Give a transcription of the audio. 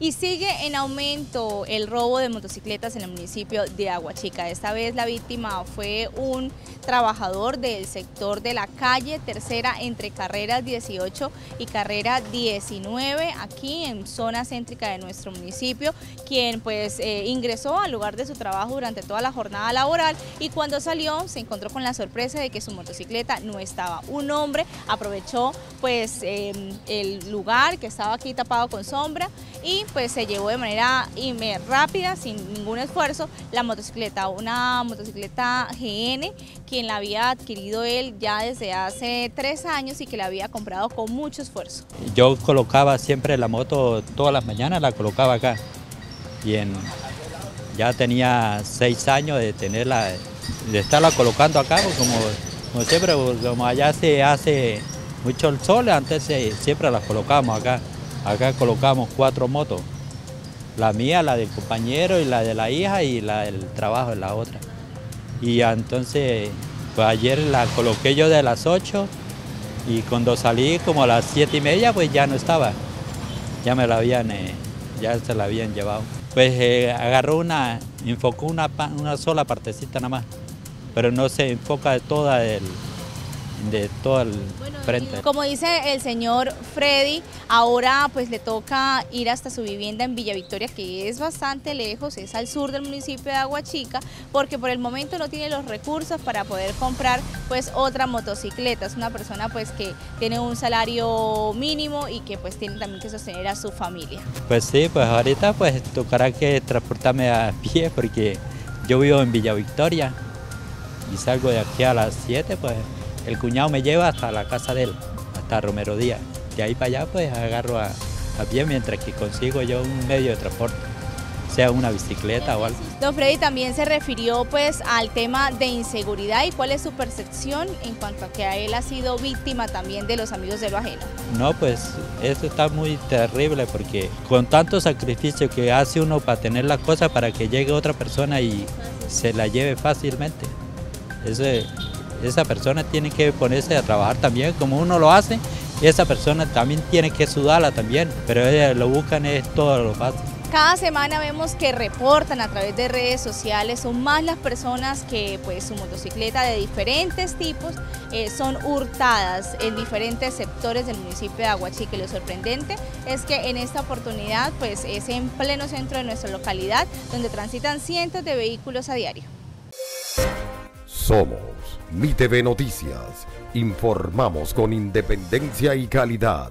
Y sigue en aumento el robo de motocicletas en el municipio de Aguachica. Esta vez la víctima fue un trabajador del sector de la calle Tercera entre carreras 18 y carrera 19 aquí en zona céntrica de nuestro municipio, quien pues eh, ingresó al lugar de su trabajo durante toda la jornada laboral y cuando salió se encontró con la sorpresa de que su motocicleta no estaba. Un hombre aprovechó pues em, el lugar que estaba aquí tapado con sombra y pues se llevó de manera rápida, sin ningún esfuerzo, la motocicleta, una motocicleta GN, quien la había adquirido él ya desde hace tres años y que la había comprado con mucho esfuerzo. Yo colocaba siempre la moto todas las mañanas, la colocaba acá y ya tenía seis años de tenerla, de estarla colocando acá, pues, como, como siempre, pues, como allá se hace mucho el sol, antes siempre la colocamos acá. Acá colocamos cuatro motos. La mía, la del compañero y la de la hija y la del trabajo en la otra. Y entonces, pues ayer la coloqué yo de las 8 y cuando salí como a las siete y media, pues ya no estaba. Ya me la habían, eh, ya se la habían llevado. Pues eh, agarró una, enfocó una, una sola partecita nada más, pero no se enfoca toda el, de todo el frente. Como dice el señor Freddy, ahora pues le toca ir hasta su vivienda en Villa Victoria, que es bastante lejos, es al sur del municipio de Aguachica, porque por el momento no tiene los recursos para poder comprar pues otra motocicleta. Es una persona pues que tiene un salario mínimo y que pues tiene también que sostener a su familia. Pues sí, pues ahorita pues tocará que transportarme a pie porque yo vivo en Villa Victoria y salgo de aquí a las 7 pues el cuñado me lleva hasta la casa de él, hasta Romero Díaz. De ahí para allá pues agarro a, pie mientras que consigo yo un medio de transporte sea una bicicleta o algo. Don Freddy también se refirió pues al tema de inseguridad y cuál es su percepción en cuanto a que a él ha sido víctima también de los amigos de lo ajeno. No, pues eso está muy terrible porque con tanto sacrificio que hace uno para tener la cosa para que llegue otra persona y se la lleve fácilmente. Eso esa persona tiene que ponerse a trabajar también como uno lo hace esa persona también tiene que sudarla también, pero ellos lo buscan es todo lo fácil. Cada semana vemos que reportan a través de redes sociales, son más las personas que pues su motocicleta de diferentes tipos eh, son hurtadas en diferentes sectores del municipio de Aguachique. Lo sorprendente es que en esta oportunidad pues es en pleno centro de nuestra localidad donde transitan cientos de vehículos a diario. Somos Mi TV Noticias. Informamos con independencia y calidad.